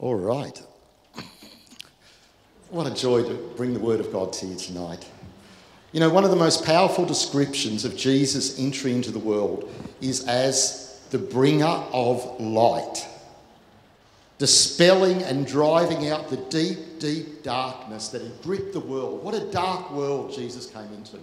All right. What a joy to bring the Word of God to you tonight. You know, one of the most powerful descriptions of Jesus' entry into the world is as the bringer of light, dispelling and driving out the deep, deep darkness that had gripped the world. What a dark world Jesus came into.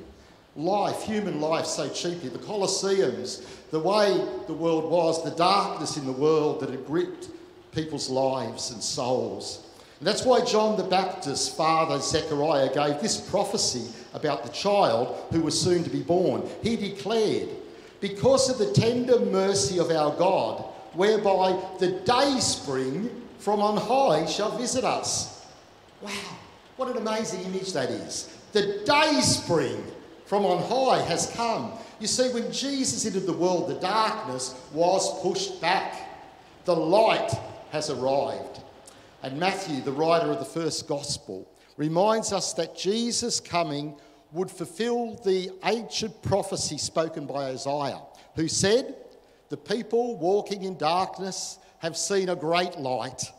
Life, human life, so cheaply. The Colosseums, the way the world was, the darkness in the world that had gripped people's lives and souls. And that's why John the Baptist's father, Zechariah, gave this prophecy about the child who was soon to be born. He declared, Because of the tender mercy of our God, whereby the day spring from on high shall visit us. Wow, what an amazing image that is. The day spring from on high has come. You see, when Jesus entered the world, the darkness was pushed back. The light has arrived. And Matthew, the writer of the first gospel, reminds us that Jesus' coming would fulfill the ancient prophecy spoken by Isaiah, who said, The people walking in darkness have seen a great light.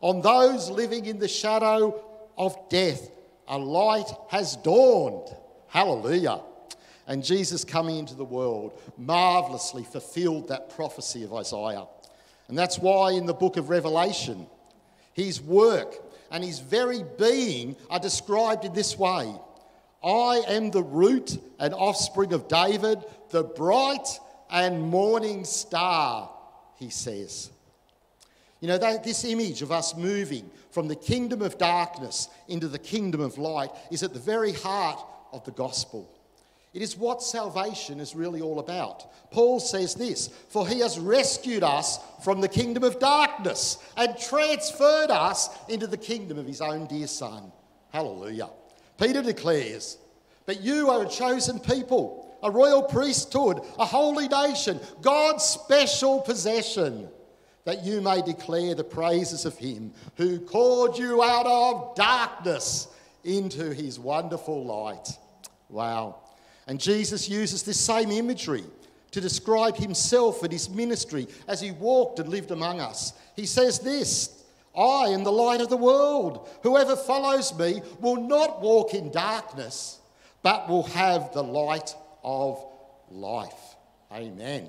On those living in the shadow of death, a light has dawned. Hallelujah. And Jesus coming into the world marvelously fulfilled that prophecy of Isaiah. And that's why in the book of Revelation, his work and his very being are described in this way I am the root and offspring of David, the bright and morning star, he says. You know, that, this image of us moving from the kingdom of darkness into the kingdom of light is at the very heart of the gospel. It is what salvation is really all about. Paul says this For he has rescued us from the kingdom of darkness and transferred us into the kingdom of his own dear Son. Hallelujah. Peter declares, But you are a chosen people, a royal priesthood, a holy nation, God's special possession, that you may declare the praises of him who called you out of darkness into his wonderful light. Wow. And Jesus uses this same imagery to describe himself and his ministry as he walked and lived among us. He says this I am the light of the world. Whoever follows me will not walk in darkness, but will have the light of life. Amen.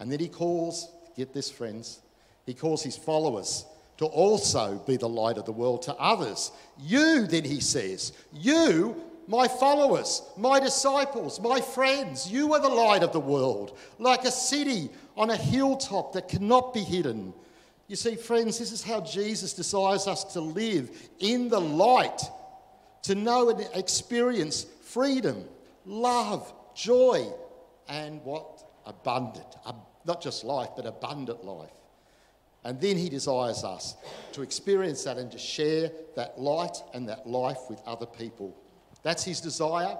And then he calls, get this, friends, he calls his followers to also be the light of the world to others. You, then he says, you my followers, my disciples, my friends, you are the light of the world, like a city on a hilltop that cannot be hidden. You see, friends, this is how Jesus desires us to live in the light, to know and experience freedom, love, joy, and what? Abundant. Not just life, but abundant life. And then he desires us to experience that and to share that light and that life with other people. That's his desire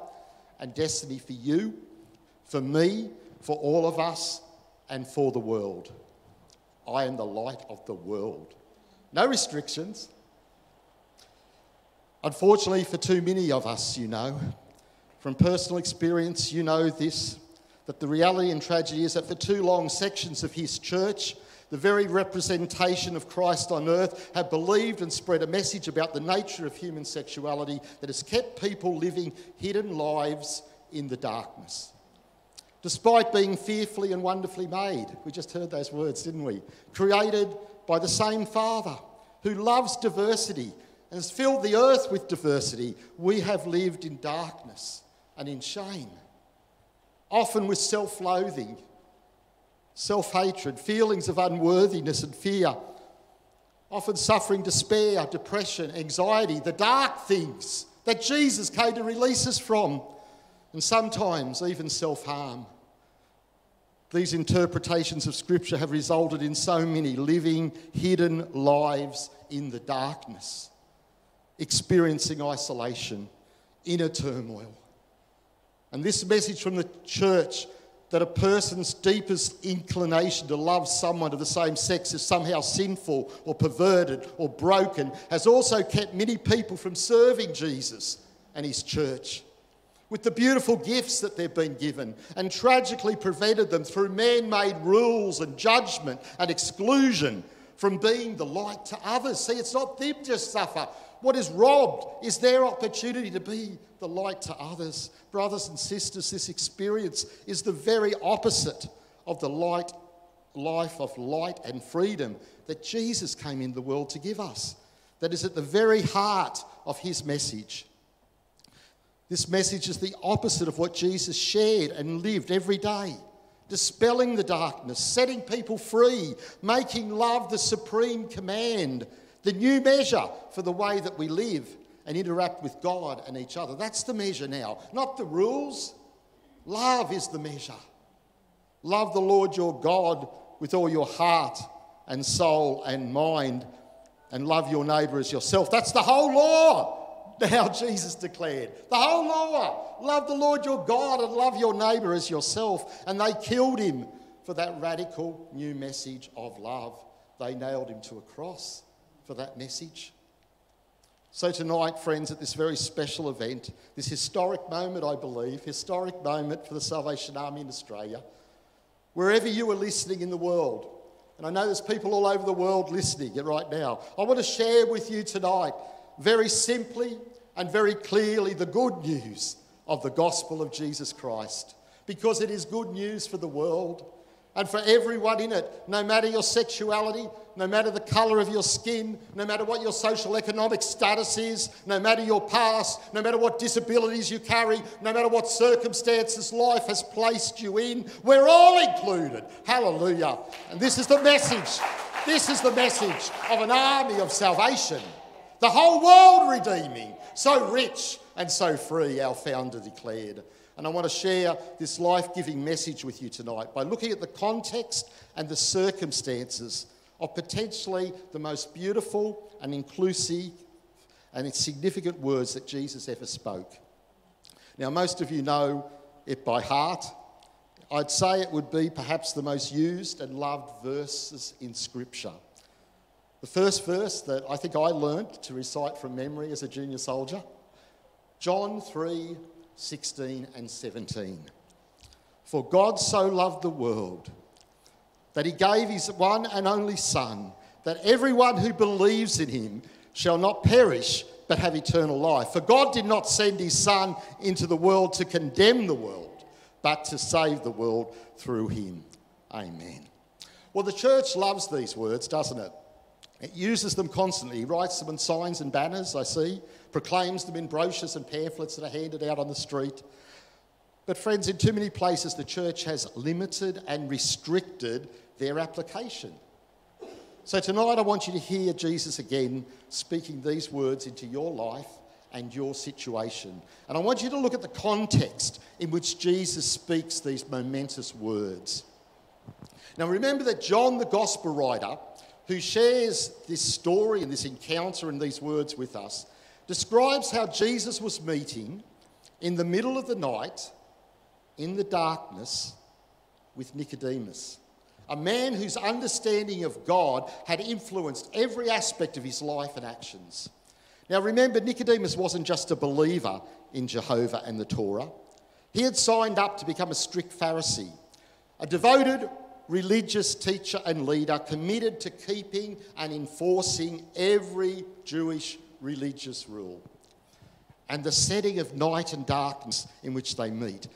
and destiny for you, for me, for all of us, and for the world. I am the light of the world. No restrictions. Unfortunately, for too many of us, you know, from personal experience, you know this that the reality and tragedy is that for too long, sections of his church the very representation of Christ on earth, have believed and spread a message about the nature of human sexuality that has kept people living hidden lives in the darkness. Despite being fearfully and wonderfully made, we just heard those words, didn't we? Created by the same Father who loves diversity and has filled the earth with diversity, we have lived in darkness and in shame, often with self loathing self hatred, feelings of unworthiness and fear, often suffering despair, depression, anxiety, the dark things that Jesus came to release us from, and sometimes even self harm. These interpretations of Scripture have resulted in so many living, hidden lives in the darkness, experiencing isolation, inner turmoil. And this message from the church that a person's deepest inclination to love someone of the same sex is somehow sinful or perverted or broken has also kept many people from serving Jesus and his church with the beautiful gifts that they've been given and tragically prevented them through man made rules and judgment and exclusion from being the light to others. See, it's not them just suffer. What is robbed is their opportunity to be the light to others. Brothers and sisters, this experience is the very opposite of the light life of light and freedom that Jesus came in the world to give us. That is at the very heart of his message. This message is the opposite of what Jesus shared and lived every day dispelling the darkness, setting people free, making love the supreme command, the new measure for the way that we live and interact with God and each other. That's the measure now, not the rules. Love is the measure. Love the Lord your God with all your heart and soul and mind, and love your neighbour as yourself. That's the whole law. Now, Jesus declared, the whole law love the Lord your God and love your neighbour as yourself. And they killed him for that radical new message of love. They nailed him to a cross for that message. So, tonight, friends, at this very special event, this historic moment, I believe, historic moment for the Salvation Army in Australia, wherever you are listening in the world, and I know there's people all over the world listening right now, I want to share with you tonight very simply and very clearly the good news of the gospel of Jesus Christ because it is good news for the world and for everyone in it, no matter your sexuality, no matter the colour of your skin, no matter what your social economic status is, no matter your past, no matter what disabilities you carry, no matter what circumstances life has placed you in, we're all included. Hallelujah. And this is the message. This is the message of an army of salvation. The whole world redeeming. So rich and so free, our founder declared. And I want to share this life giving message with you tonight by looking at the context and the circumstances of potentially the most beautiful and inclusive and significant words that Jesus ever spoke. Now, most of you know it by heart. I'd say it would be perhaps the most used and loved verses in Scripture. The first verse that I think I learnt to recite from memory as a junior soldier John 3 16 and 17. For God so loved the world that he gave his one and only Son, that everyone who believes in him shall not perish but have eternal life. For God did not send his Son into the world to condemn the world, but to save the world through him. Amen. Well, the church loves these words, doesn't it? It uses them constantly. He writes them on signs and banners, I see, proclaims them in brochures and pamphlets that are handed out on the street. But, friends, in too many places, the church has limited and restricted their application. So, tonight, I want you to hear Jesus again speaking these words into your life and your situation. And I want you to look at the context in which Jesus speaks these momentous words. Now, remember that John, the gospel writer, who shares this story and this encounter and these words with us, describes how Jesus was meeting in the middle of the night, in the darkness, with Nicodemus, a man whose understanding of God had influenced every aspect of his life and actions. Now, remember, Nicodemus wasn't just a believer in Jehovah and the Torah. He had signed up to become a strict Pharisee, a devoted religious teacher and leader committed to keeping and enforcing every Jewish religious rule. And the setting of night and darkness in which they meet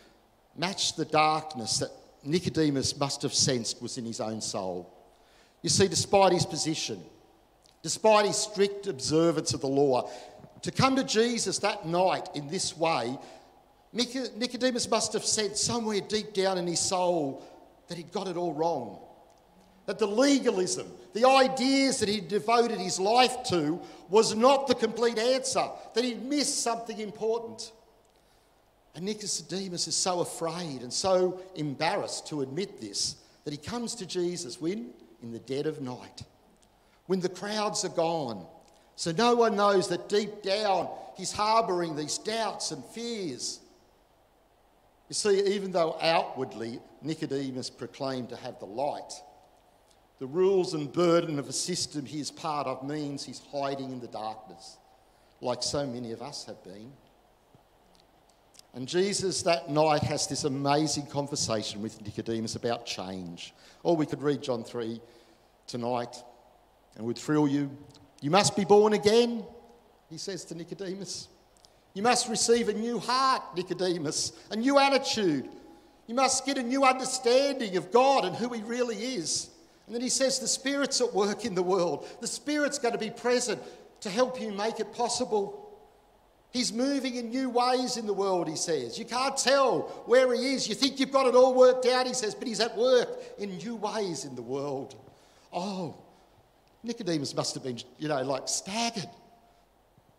matched the darkness that Nicodemus must have sensed was in his own soul. You see, despite his position, despite his strict observance of the law, to come to Jesus that night in this way, Nicodemus must have said somewhere deep down in his soul, that he'd got it all wrong. That the legalism, the ideas that he'd devoted his life to, was not the complete answer, that he'd missed something important. And Nicodemus is so afraid and so embarrassed to admit this that he comes to Jesus when? In the dead of night, when the crowds are gone. So no one knows that deep down he's harbouring these doubts and fears. You see, even though outwardly Nicodemus proclaimed to have the light, the rules and burden of a system he is part of means he's hiding in the darkness, like so many of us have been. And Jesus that night has this amazing conversation with Nicodemus about change. Or we could read John 3 tonight. and would thrill you. You must be born again, he says to Nicodemus. You must receive a new heart, Nicodemus, a new attitude. You must get a new understanding of God and who He really is. And then he says, The Spirit's at work in the world. The Spirit's going to be present to help you make it possible. He's moving in new ways in the world, he says. You can't tell where he is. You think you've got it all worked out, he says, but he's at work in new ways in the world. Oh, Nicodemus must have been, you know, like staggered.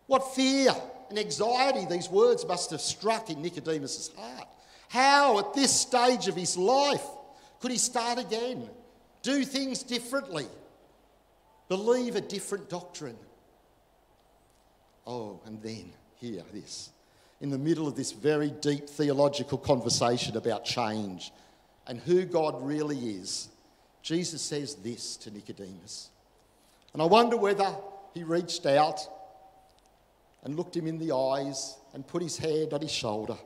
What fear and anxiety these words must have struck in Nicodemus's heart. How, at this stage of his life, could he start again? do things differently, believe a different doctrine. Oh, and then, hear this. In the middle of this very deep theological conversation about change and who God really is, Jesus says this to Nicodemus. And I wonder whether he reached out and looked him in the eyes and put his hand on his shoulder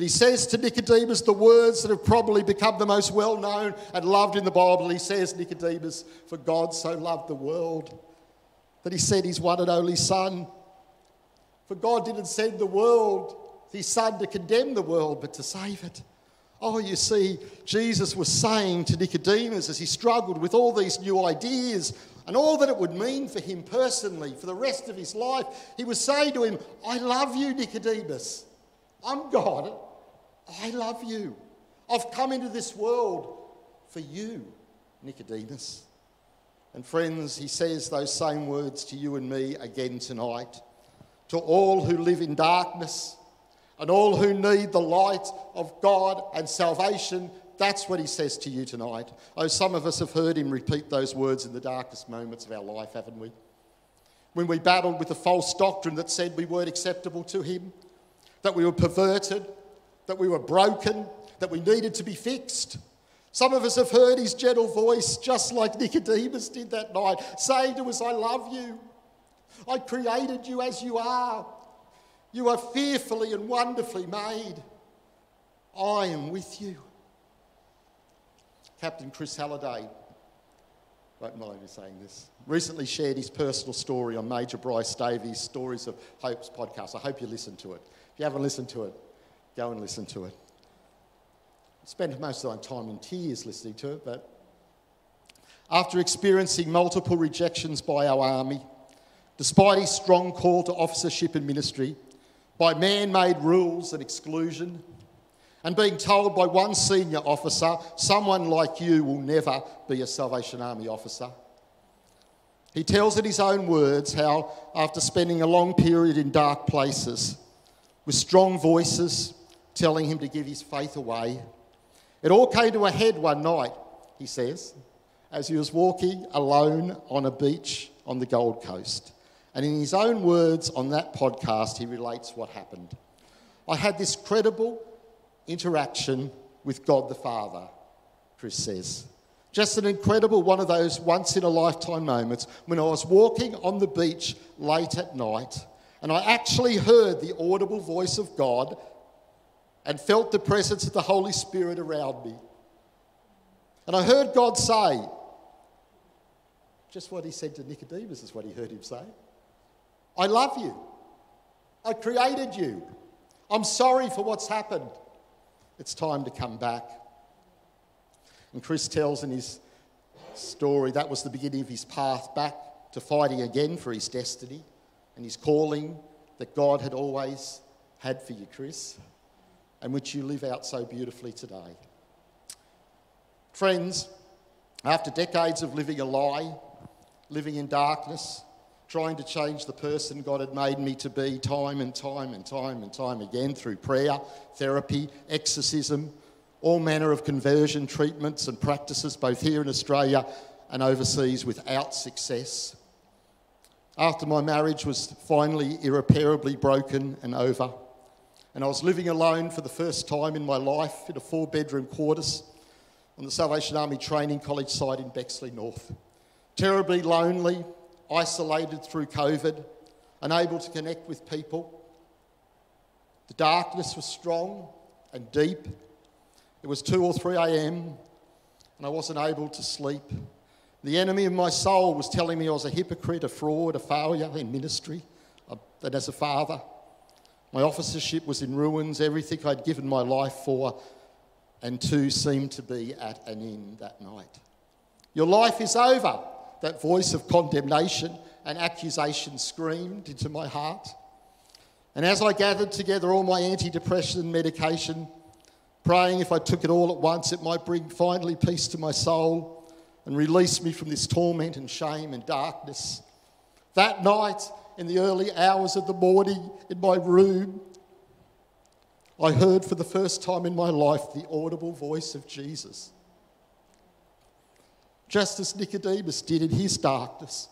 but he says to Nicodemus the words that have probably become the most well known and loved in the Bible. He says, Nicodemus, for God so loved the world that he sent his one and only Son. For God didn't send the world, his Son, to condemn the world, but to save it. Oh, you see, Jesus was saying to Nicodemus as he struggled with all these new ideas and all that it would mean for him personally for the rest of his life, he was saying to him, I love you, Nicodemus. I'm God. I love you. I've come into this world for you, Nicodemus. And friends, he says those same words to you and me again tonight. To all who live in darkness and all who need the light of God and salvation, that's what he says to you tonight. Oh, some of us have heard him repeat those words in the darkest moments of our life, haven't we? When we battled with a false doctrine that said we weren't acceptable to him, that we were perverted, that we were broken, that we needed to be fixed. Some of us have heard his gentle voice, just like Nicodemus did that night, saying to us, I love you. I created you as you are. You are fearfully and wonderfully made. I am with you. Captain Chris Halliday, won't mind me saying this, recently shared his personal story on Major Bryce Davies' Stories of Hope's podcast. I hope you listen to it If you haven't listened to it, go and listen to it. I spent most of my time in tears listening to it, but after experiencing multiple rejections by our army, despite his strong call to officership and ministry, by man made rules and exclusion, and being told by one senior officer, someone like you will never be a Salvation Army officer. He tells in his own words how, after spending a long period in dark places, with strong voices telling him to give his faith away. It all came to a head one night, he says, as he was walking alone on a beach on the Gold Coast. And in his own words on that podcast, he relates what happened. I had this credible interaction with God the Father, Chris says. Just an incredible one of those once in a lifetime moments when I was walking on the beach late at night and I actually heard the audible voice of God and felt the presence of the Holy Spirit around me. And I heard God say, just what he said to Nicodemus is what he heard him say I love you. I created you. I'm sorry for what's happened. It's time to come back. And Chris tells in his story that was the beginning of his path back to fighting again for his destiny and his calling that God had always had for you, Chris, and which you live out so beautifully today. Friends, after decades of living a lie, living in darkness, trying to change the person God had made me to be time and time and time and time again through prayer, therapy, exorcism, all manner of conversion treatments and practices, both here in Australia and overseas, without success after my marriage was finally irreparably broken and over. And I was living alone for the first time in my life in a four bedroom quarters on the Salvation Army Training College site in Bexley North. Terribly lonely, isolated through COVID, unable to connect with people. The darkness was strong and deep. It was 2 or 3 a.m., and I wasn't able to sleep. The enemy of my soul was telling me I was a hypocrite, a fraud, a failure in ministry, uh, and as a father. My officership was in ruins, everything I'd given my life for, and to seemed to be at an end that night. Your life is over, that voice of condemnation and accusation screamed into my heart. And as I gathered together all my antidepressant medication, praying if I took it all at once, it might bring finally peace to my soul and release me from this torment and shame and darkness. That night, in the early hours of the morning, in my room, I heard for the first time in my life the audible voice of Jesus. Just as Nicodemus did in his darkness,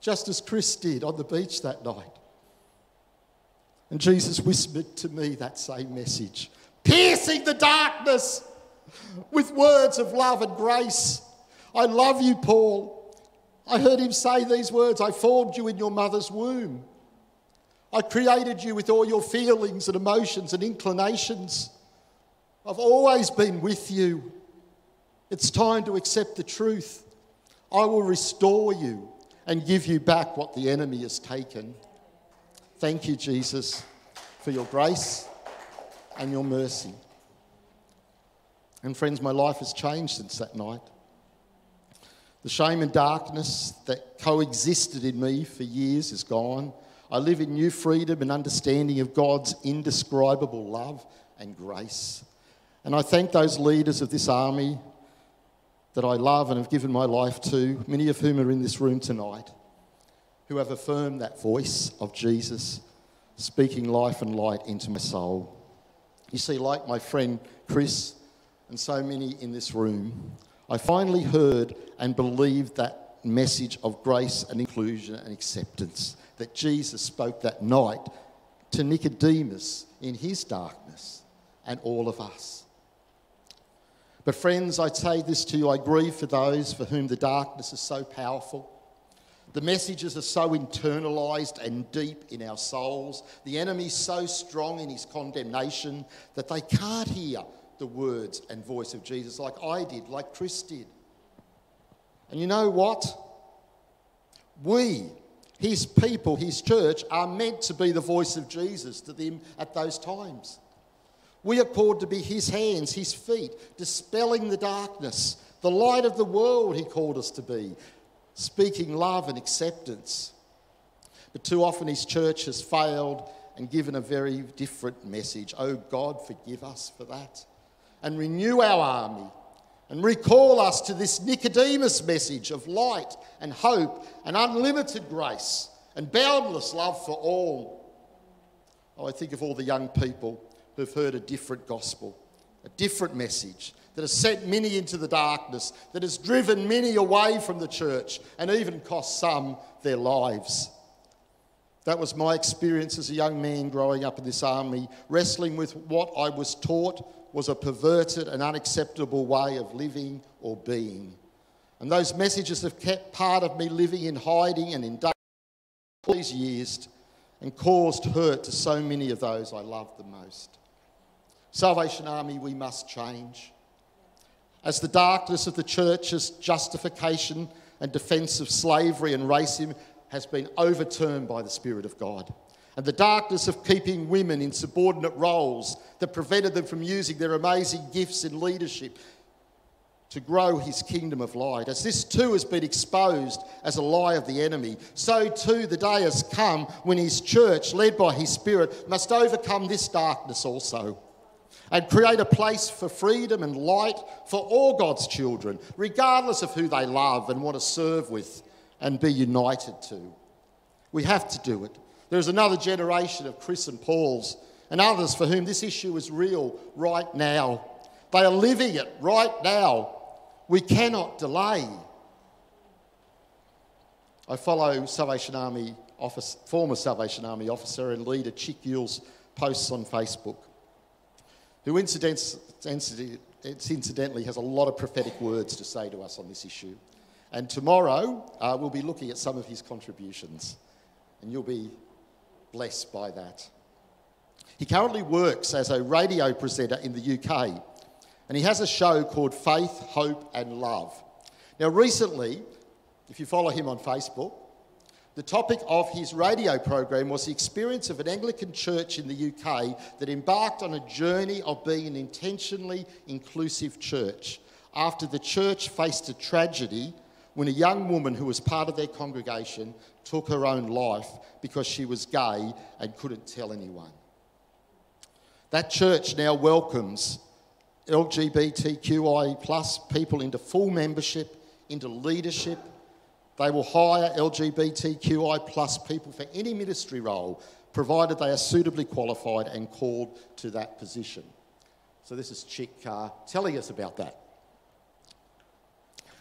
just as Chris did on the beach that night. And Jesus whispered to me that same message, piercing the darkness with words of love and grace. I love you, Paul. I heard him say these words I formed you in your mother's womb. I created you with all your feelings and emotions and inclinations. I've always been with you. It's time to accept the truth. I will restore you and give you back what the enemy has taken. Thank you, Jesus, for your grace and your mercy. And friends, my life has changed since that night. The shame and darkness that coexisted in me for years is gone. I live in new freedom and understanding of God's indescribable love and grace. And I thank those leaders of this army that I love and have given my life to, many of whom are in this room tonight who have affirmed that voice of Jesus speaking life and light into my soul. You see, like my friend Chris and so many in this room, I finally heard and believed that message of grace and inclusion and acceptance that Jesus spoke that night to Nicodemus in his darkness and all of us. But, friends, I say this to you I grieve for those for whom the darkness is so powerful the messages are so internalized and deep in our souls. The enemy's so strong in his condemnation that they can't hear the words and voice of Jesus like I did, like Chris did. And you know what? We, his people, his church, are meant to be the voice of Jesus to them at those times. We are called to be his hands, his feet, dispelling the darkness, the light of the world, he called us to be, speaking love and acceptance. But too often his church has failed and given a very different message. Oh God, forgive us for that. And renew our army and recall us to this Nicodemus message of light and hope and unlimited grace and boundless love for all. Oh, I think of all the young people who've heard a different gospel, a different message, that has sent many into the darkness, that has driven many away from the church, and even cost some their lives. That was my experience as a young man growing up in this army, wrestling with what I was taught was a perverted and unacceptable way of living or being. And those messages have kept part of me living in hiding and in darkness all these years and caused hurt to so many of those I loved the most. Salvation Army, we must change as the darkness of the church's justification and defence of slavery and racism has been overturned by the Spirit of God. And the darkness of keeping women in subordinate roles that prevented them from using their amazing gifts in leadership to grow his kingdom of light. As this too has been exposed as a lie of the enemy, so too the day has come when his church, led by his Spirit, must overcome this darkness also and create a place for freedom and light for all God's children, regardless of who they love and want to serve with and be united to. We have to do it. There's another generation of Chris and Paul's and others for whom this issue is real right now. They are living it right now. We cannot delay. I follow Salvation Army office, former Salvation Army officer and leader Chick Yuill's posts on Facebook who incidentally has a lot of prophetic words to say to us on this issue. And tomorrow uh, we'll be looking at some of his contributions, and you'll be blessed by that. He currently works as a radio presenter in the UK, and he has a show called Faith, Hope and Love. Now, recently, if you follow him on Facebook, the topic of his radio program was the experience of an Anglican church in the UK that embarked on a journey of being an intentionally inclusive church after the church faced a tragedy when a young woman who was part of their congregation took her own life because she was gay and couldn't tell anyone. That church now welcomes LGBTQI plus people into full membership, into leadership, they will hire LGBTQI plus people for any ministry role, provided they are suitably qualified and called to that position. So this is Chick uh, telling us about that.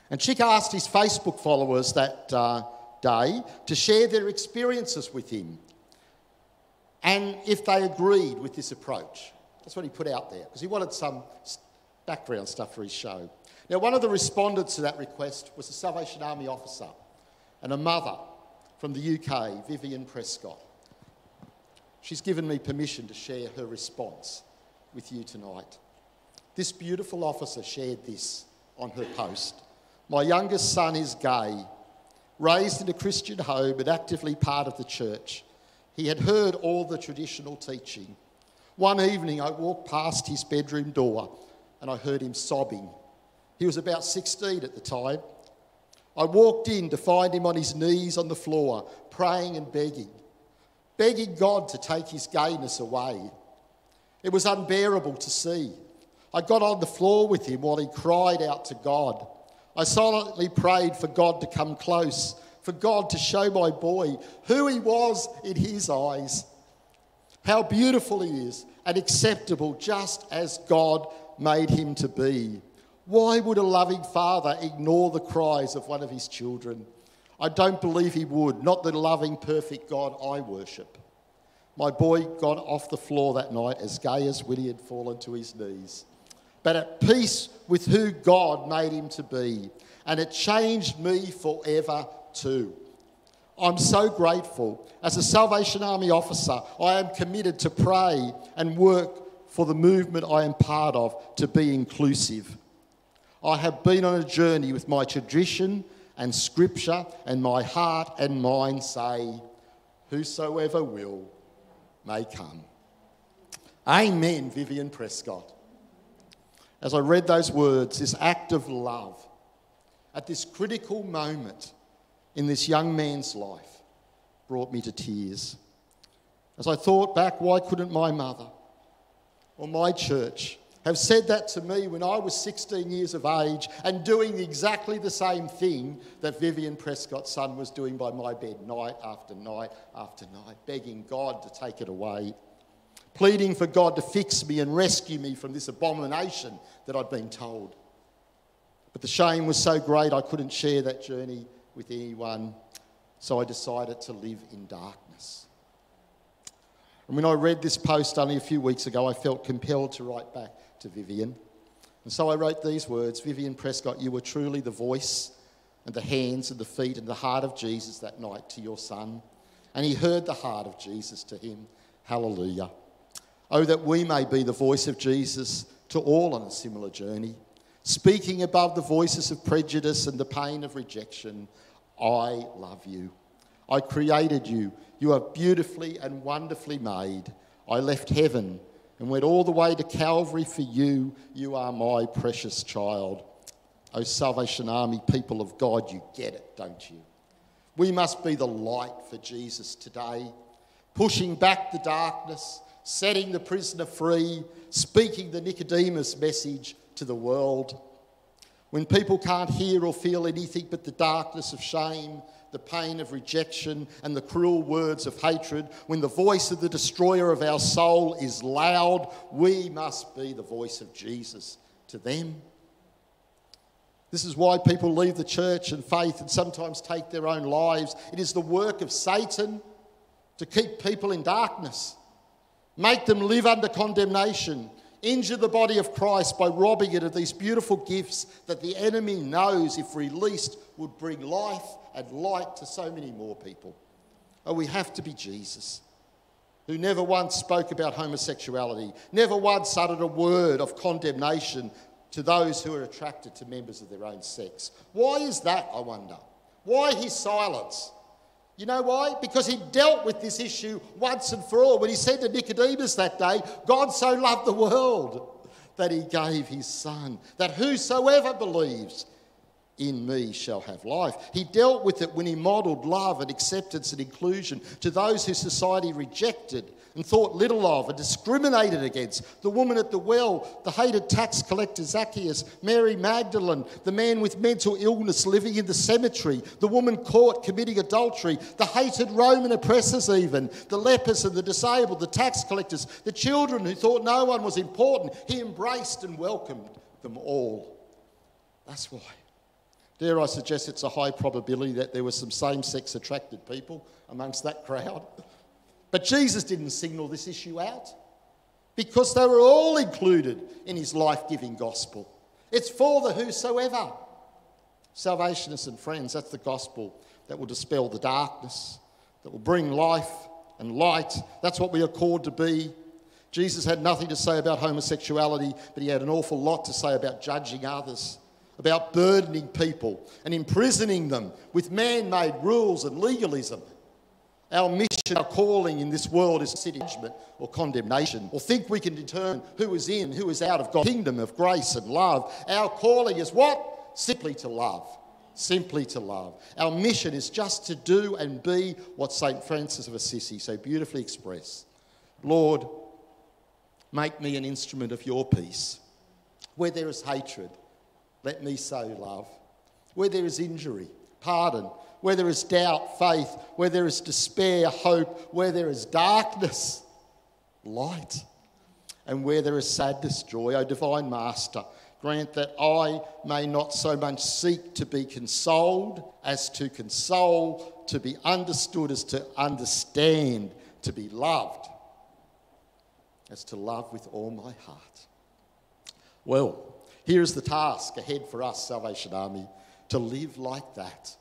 And Chick asked his Facebook followers that uh, day to share their experiences with him and if they agreed with this approach. That's what he put out there because he wanted some background stuff for his show. Now, one of the respondents to that request was a Salvation Army officer and a mother from the UK, Vivian Prescott. She's given me permission to share her response with you tonight. This beautiful officer shared this on her post. My youngest son is gay, raised in a Christian home and actively part of the church. He had heard all the traditional teaching. One evening, I walked past his bedroom door and I heard him sobbing. He was about 16 at the time I walked in to find him on his knees on the floor, praying and begging, begging God to take his gayness away. It was unbearable to see. I got on the floor with him while he cried out to God. I silently prayed for God to come close, for God to show my boy who he was in his eyes, how beautiful he is and acceptable just as God made him to be. Why would a loving father ignore the cries of one of his children? I don't believe he would, not the loving, perfect God I worship. My boy got off the floor that night as gay as when he had fallen to his knees, but at peace with who God made him to be. And it changed me forever too. I'm so grateful. As a Salvation Army officer, I am committed to pray and work for the movement I am part of to be inclusive. I have been on a journey with my tradition and scripture, and my heart and mind say, Whosoever will may come. Amen, Vivian Prescott. As I read those words, this act of love at this critical moment in this young man's life brought me to tears. As I thought back, why couldn't my mother or my church have said that to me when I was 16 years of age and doing exactly the same thing that Vivian Prescott's son was doing by my bed night after night after night, begging God to take it away, pleading for God to fix me and rescue me from this abomination that I'd been told. But the shame was so great I couldn't share that journey with anyone, so I decided to live in darkness. And when I read this post only a few weeks ago, I felt compelled to write back to Vivian. And so I wrote these words Vivian Prescott, you were truly the voice and the hands and the feet and the heart of Jesus that night to your son. And he heard the heart of Jesus to him. Hallelujah. Oh, that we may be the voice of Jesus to all on a similar journey, speaking above the voices of prejudice and the pain of rejection. I love you. I created you. You are beautifully and wonderfully made. I left heaven and went all the way to Calvary for you. You are my precious child. O Salvation Army, people of God, you get it, don't you? We must be the light for Jesus today, pushing back the darkness, setting the prisoner free, speaking the Nicodemus message to the world. When people can't hear or feel anything but the darkness of shame, the pain of rejection and the cruel words of hatred, when the voice of the destroyer of our soul is loud, we must be the voice of Jesus to them. This is why people leave the church and faith and sometimes take their own lives. It is the work of Satan to keep people in darkness, make them live under condemnation, injure the body of Christ by robbing it of these beautiful gifts that the enemy knows, if released, would bring life and light to so many more people. Oh, we have to be Jesus, who never once spoke about homosexuality, never once uttered a word of condemnation to those who are attracted to members of their own sex. Why is that, I wonder? Why his silence? You know why? Because he dealt with this issue once and for all when he said to Nicodemus that day, God so loved the world that he gave his son, that whosoever believes in me shall have life. He dealt with it when he modelled love and acceptance and inclusion to those who society rejected and thought little of and discriminated against. The woman at the well, the hated tax collector Zacchaeus, Mary Magdalene, the man with mental illness living in the cemetery, the woman caught committing adultery, the hated Roman oppressors, even, the lepers and the disabled, the tax collectors, the children who thought no one was important. He embraced and welcomed them all. That's why. Dare I suggest it's a high probability that there were some same sex attracted people amongst that crowd. But Jesus didn't signal this issue out because they were all included in his life giving gospel. It's for the whosoever. Salvationists and friends, that's the gospel that will dispel the darkness, that will bring life and light. That's what we are called to be. Jesus had nothing to say about homosexuality, but he had an awful lot to say about judging others about burdening people and imprisoning them with man made rules and legalism. Our mission, our calling in this world is judgment or condemnation, or think we can determine who is in, who is out of God's kingdom of grace and love. Our calling is what? Simply to love. Simply to love. Our mission is just to do and be what St. Francis of Assisi so beautifully expressed. Lord, make me an instrument of your peace. Where there is hatred, let me sow love. Where there is injury, pardon. Where there is doubt, faith. Where there is despair, hope. Where there is darkness, light. And where there is sadness, joy. O divine Master, grant that I may not so much seek to be consoled as to console, to be understood as to understand, to be loved as to love with all my heart. Well, here is the task ahead for us, Salvation Army, to live like that.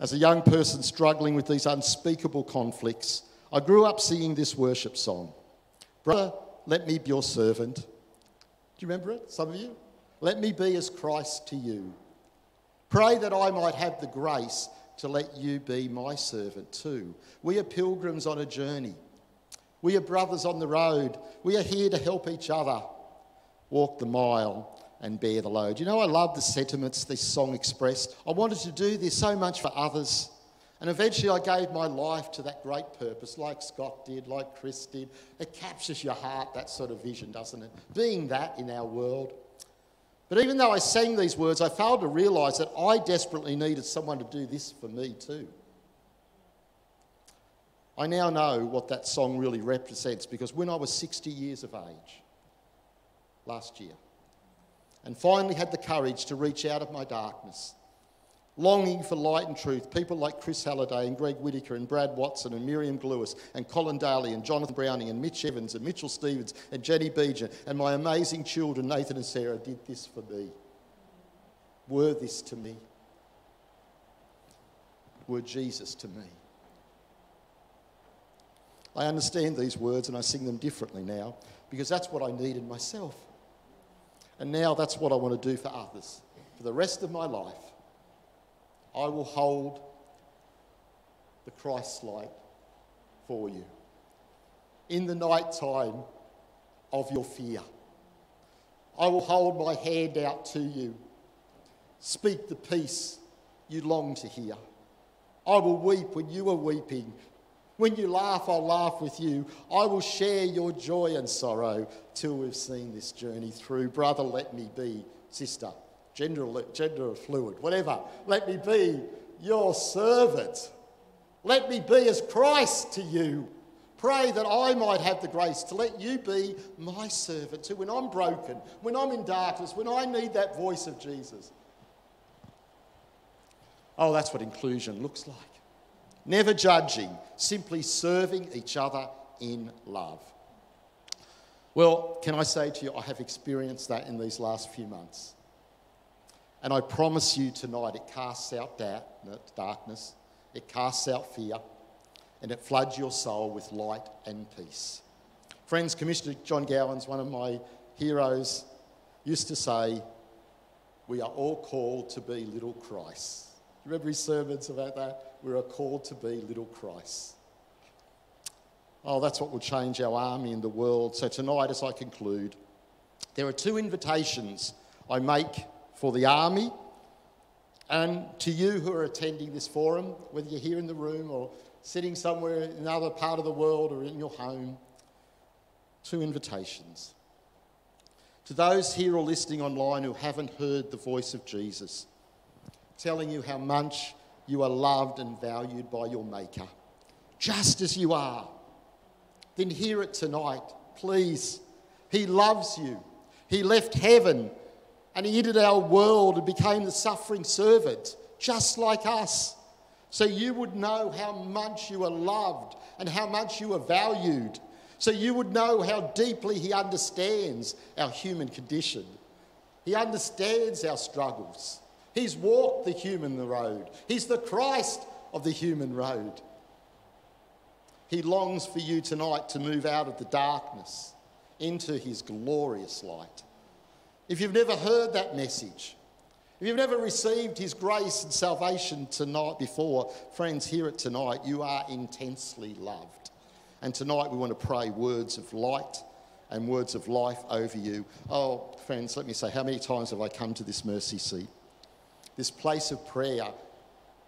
As a young person struggling with these unspeakable conflicts, I grew up singing this worship song Brother, let me be your servant. Do you remember it, some of you? Let me be as Christ to you. Pray that I might have the grace to let you be my servant too. We are pilgrims on a journey. We are brothers on the road. We are here to help each other walk the mile and bear the load. You know, I love the sentiments this song expressed. I wanted to do this so much for others. And eventually I gave my life to that great purpose, like Scott did, like Chris did. It captures your heart, that sort of vision, doesn't it? Being that in our world. But even though I sang these words, I failed to realise that I desperately needed someone to do this for me too. I now know what that song really represents because when I was 60 years of age, last year. And finally had the courage to reach out of my darkness, longing for light and truth. People like Chris Halliday and Greg Whitaker and Brad Watson and Miriam Gluyas and Colin Daly and Jonathan Browning and Mitch Evans and Mitchell Stevens and Jenny Beeger and my amazing children, Nathan and Sarah, did this for me. Were this to me. Were Jesus to me. I understand these words and I sing them differently now because that's what I needed myself. And now that's what I want to do for others. For the rest of my life, I will hold the Christ light for you. In the night time of your fear, I will hold my hand out to you. Speak the peace you long to hear. I will weep when you are weeping when you laugh, I'll laugh with you. I will share your joy and sorrow till we've seen this journey through. Brother, let me be, sister, gender, gender fluid, whatever. Let me be your servant. Let me be as Christ to you. Pray that I might have the grace to let you be my servant too when I'm broken, when I'm in darkness, when I need that voice of Jesus. Oh, that's what inclusion looks like never judging, simply serving each other in love. Well, can I say to you, I have experienced that in these last few months. And I promise you tonight, it casts out doubt, darkness, it casts out fear, and it floods your soul with light and peace. Friends, Commissioner John Gowans, one of my heroes, used to say, We are all called to be little Christ. Remember his sermons about that? We are called to be little Christ. Oh, that's what will change our army in the world. So, tonight, as I conclude, there are two invitations I make for the army and to you who are attending this forum, whether you're here in the room or sitting somewhere in another part of the world or in your home, two invitations. To those here or listening online who haven't heard the voice of Jesus, telling you how much you are loved and valued by your Maker, just as you are, then hear it tonight, please. He loves you. He left heaven and he entered our world and became the suffering servant, just like us. So you would know how much you are loved and how much you are valued. So you would know how deeply he understands our human condition. He understands our struggles. He's walked the human road. He's the Christ of the human road. He longs for you tonight to move out of the darkness into his glorious light. If you've never heard that message, if you've never received his grace and salvation tonight before, friends, hear it tonight. You are intensely loved. And tonight we want to pray words of light and words of life over you. Oh, friends, let me say, how many times have I come to this mercy seat? This place of prayer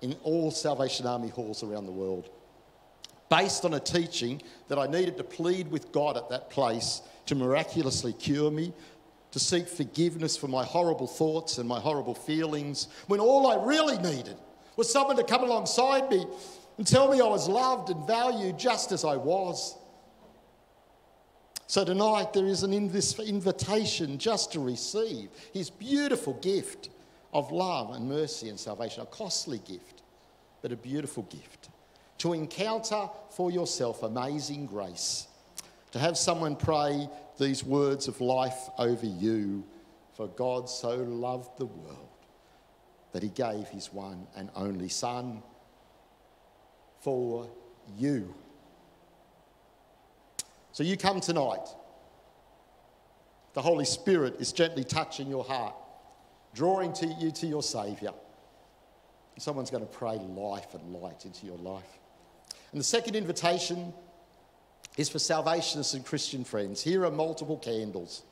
in all Salvation Army halls around the world, based on a teaching that I needed to plead with God at that place to miraculously cure me, to seek forgiveness for my horrible thoughts and my horrible feelings, when all I really needed was someone to come alongside me and tell me I was loved and valued just as I was. So tonight there is an invitation just to receive his beautiful gift of love and mercy and salvation, a costly gift, but a beautiful gift. To encounter for yourself amazing grace, to have someone pray these words of life over you. For God so loved the world that he gave his one and only Son for you. So you come tonight. The Holy Spirit is gently touching your heart, drawing to you to your Saviour. Someone's going to pray life and light into your life. And the second invitation is for salvationists and Christian friends. Here are multiple candles,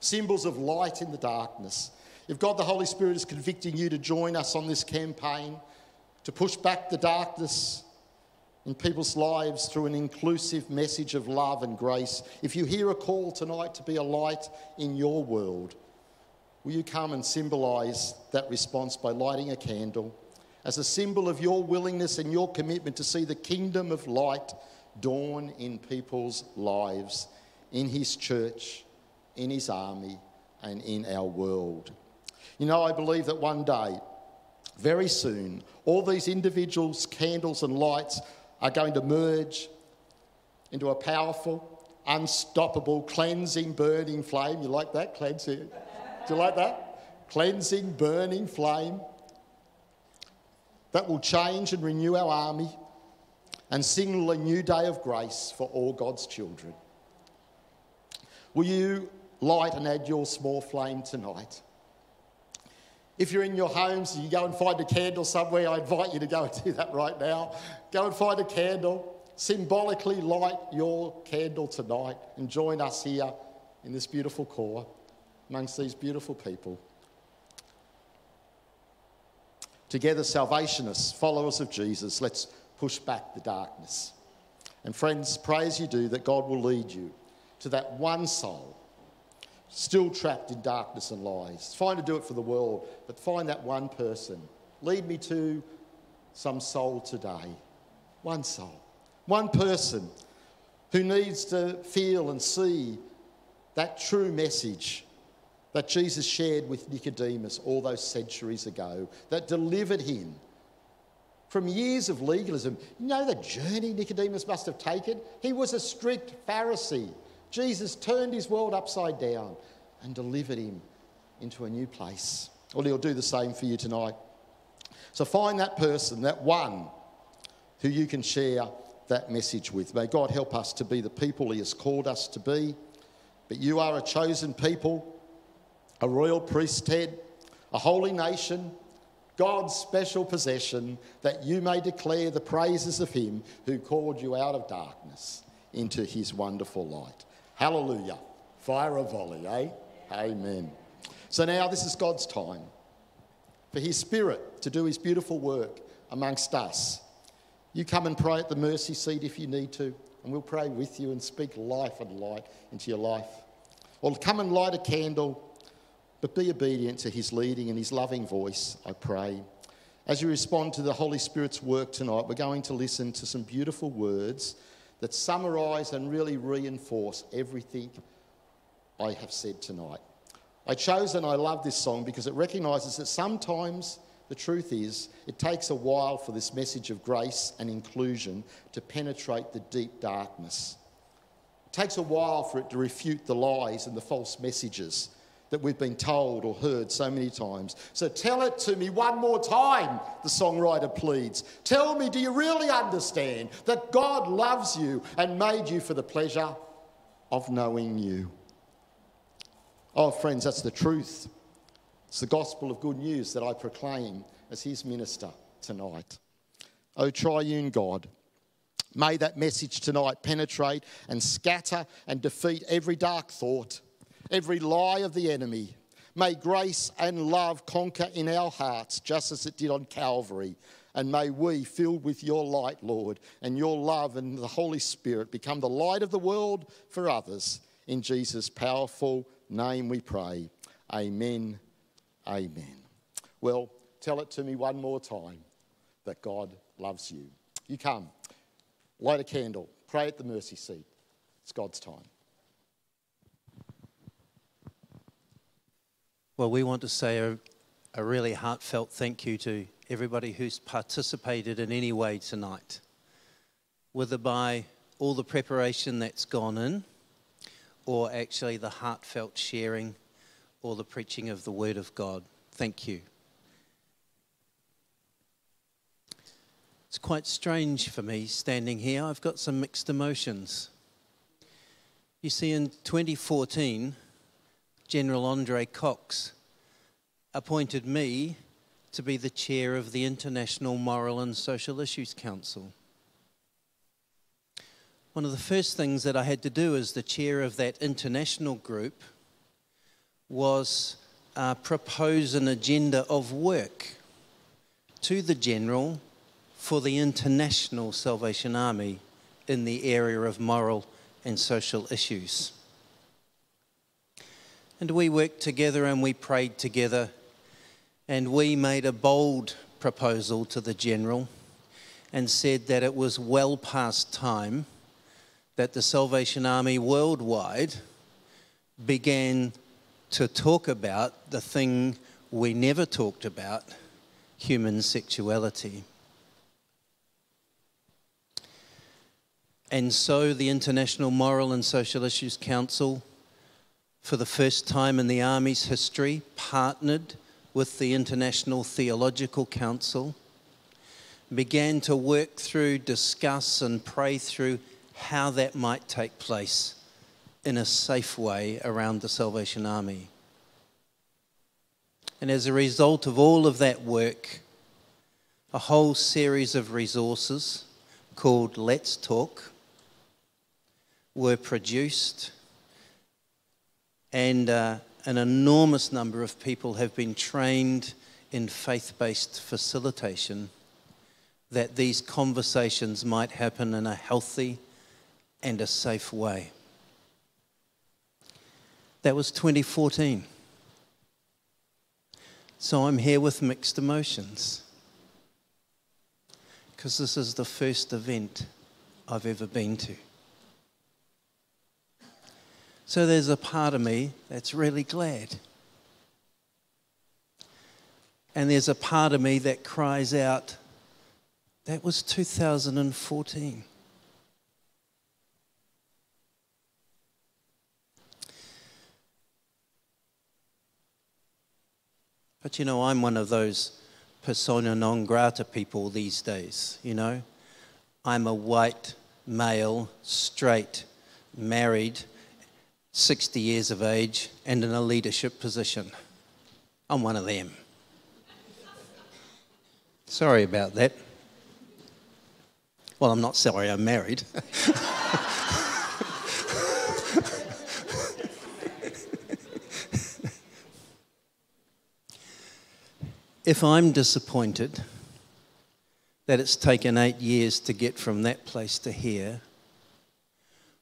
symbols of light in the darkness. If God the Holy Spirit is convicting you to join us on this campaign, to push back the darkness in people's lives through an inclusive message of love and grace, if you hear a call tonight to be a light in your world, will you come and symbolise that response by lighting a candle as a symbol of your willingness and your commitment to see the kingdom of light dawn in people's lives, in his church, in his army, and in our world. You know, I believe that one day, very soon, all these individuals, candles, and lights are going to merge into a powerful, unstoppable, cleansing, burning flame. You like that? Cleansing. Do you like that? Cleansing, burning flame that will change and renew our army and signal a new day of grace for all God's children. Will you light and add your small flame tonight? If you're in your homes and you go and find a candle somewhere, I invite you to go and do that right now. Go and find a candle. Symbolically light your candle tonight and join us here in this beautiful corps amongst these beautiful people. Together, salvationists, followers of Jesus, let's push back the darkness. And friends, pray as you do that God will lead you to that one soul still trapped in darkness and lies. Find to do it for the world, but find that one person. Lead me to some soul today. One soul. One person who needs to feel and see that true message that Jesus shared with Nicodemus all those centuries ago that delivered him from years of legalism. You know the journey Nicodemus must have taken? He was a strict Pharisee. Jesus turned his world upside down and delivered him into a new place. Well, he'll do the same for you tonight. So find that person, that one who you can share that message with. May God help us to be the people he has called us to be. But you are a chosen people. A royal priesthood, a holy nation, God's special possession, that you may declare the praises of him who called you out of darkness into his wonderful light. Hallelujah. Fire a volley, eh? Amen. So now this is God's time for his spirit to do his beautiful work amongst us. You come and pray at the mercy seat if you need to, and we'll pray with you and speak life and light into your life. Or come and light a candle, but be obedient to his leading and his loving voice, I pray. As you respond to the Holy Spirit's work tonight, we're going to listen to some beautiful words that summarise and really reinforce everything I have said tonight. I chose and I love this song because it recognises that sometimes the truth is it takes a while for this message of grace and inclusion to penetrate the deep darkness. It takes a while for it to refute the lies and the false messages that we've been told or heard so many times. So tell it to me one more time, the songwriter pleads. Tell me, do you really understand that God loves you and made you for the pleasure of knowing you? Oh, friends, that's the truth. It's the gospel of good news that I proclaim as his minister tonight. Oh, triune God, may that message tonight penetrate and scatter and defeat every dark thought, every lie of the enemy. May grace and love conquer in our hearts just as it did on Calvary. And may we, filled with your light, Lord, and your love and the Holy Spirit, become the light of the world for others. In Jesus' powerful name we pray. Amen. Amen. Well, tell it to me one more time that God loves you. You come, light a candle, pray at the mercy seat. It's God's time. Well, we want to say a, a really heartfelt thank you to everybody who's participated in any way tonight, whether by all the preparation that's gone in or actually the heartfelt sharing or the preaching of the Word of God. Thank you. It's quite strange for me standing here. I've got some mixed emotions. You see, in 2014, General Andre Cox appointed me to be the chair of the International Moral and Social Issues Council one of the first things that I had to do as the chair of that international group was uh, propose an agenda of work to the general for the International Salvation Army in the area of moral and social issues. And we worked together and we prayed together, and we made a bold proposal to the general and said that it was well past time that the Salvation Army worldwide began to talk about the thing we never talked about human sexuality. And so the International Moral and Social Issues Council, for the first time in the Army's history, partnered with the International Theological Council, began to work through, discuss, and pray through how that might take place in a safe way around the Salvation Army. And as a result of all of that work, a whole series of resources called Let's Talk were produced, and uh, an enormous number of people have been trained in faith based facilitation that these conversations might happen in a healthy, and a safe way. That was 2014. So I'm here with mixed emotions because this is the first event I've ever been to. So there's a part of me that's really glad. And there's a part of me that cries out, that was 2014. But you know, I'm one of those persona non grata people these days, you know. I'm a white, male, straight, married, 60 years of age, and in a leadership position. I'm one of them. Sorry about that. Well, I'm not sorry, I'm married. if I'm disappointed that it's taken eight years to get from that place to here,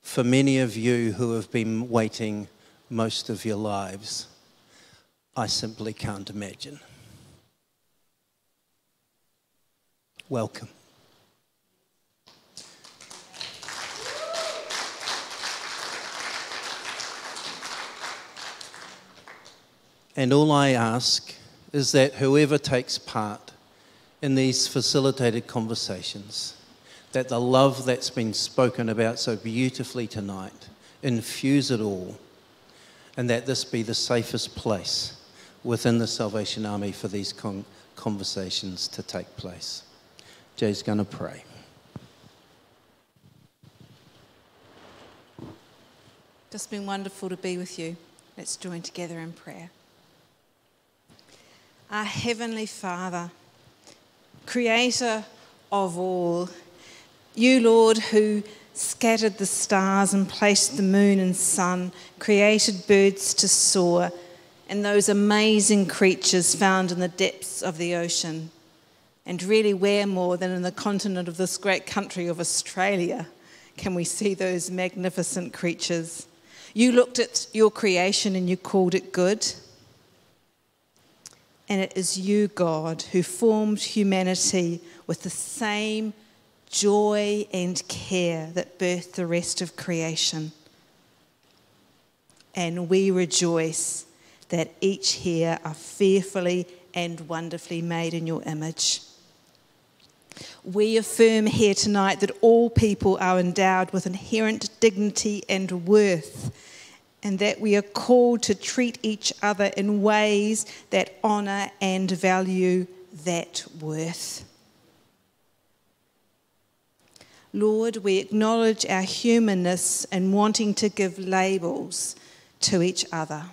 for many of you who have been waiting most of your lives, I simply can't imagine. Welcome. And all I ask is that whoever takes part in these facilitated conversations, that the love that's been spoken about so beautifully tonight infuse it all, and that this be the safest place within the Salvation Army for these con- conversations to take place. Jay's going to pray. Just been wonderful to be with you. Let's join together in prayer. Our Heavenly Father, Creator of all, you, Lord, who scattered the stars and placed the moon and sun, created birds to soar, and those amazing creatures found in the depths of the ocean. And really, where more than in the continent of this great country of Australia can we see those magnificent creatures? You looked at your creation and you called it good. And it is you, God, who formed humanity with the same joy and care that birthed the rest of creation. And we rejoice that each here are fearfully and wonderfully made in your image. We affirm here tonight that all people are endowed with inherent dignity and worth and that we are called to treat each other in ways that honour and value that worth. Lord, we acknowledge our humanness in wanting to give labels to each other.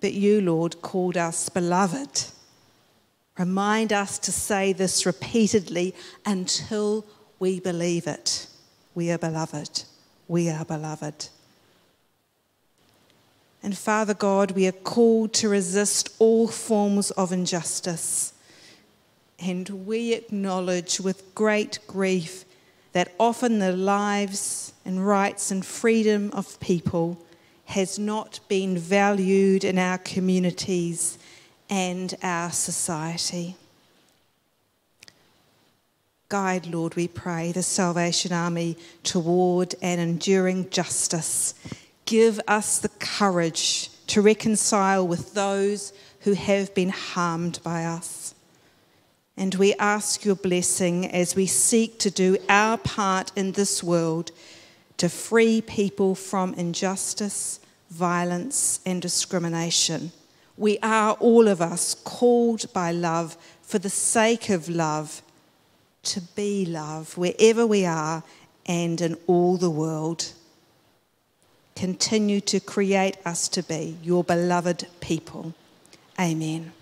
But you, Lord, called us beloved. Remind us to say this repeatedly until we believe it. We are beloved we are beloved. And Father God, we are called to resist all forms of injustice. And we acknowledge with great grief that often the lives and rights and freedom of people has not been valued in our communities and our society. Guide, Lord, we pray, the Salvation Army toward an enduring justice. Give us the courage to reconcile with those who have been harmed by us. And we ask your blessing as we seek to do our part in this world to free people from injustice, violence, and discrimination. We are all of us called by love for the sake of love to be love wherever we are and in all the world. Continue to create us to be your beloved people. Amen.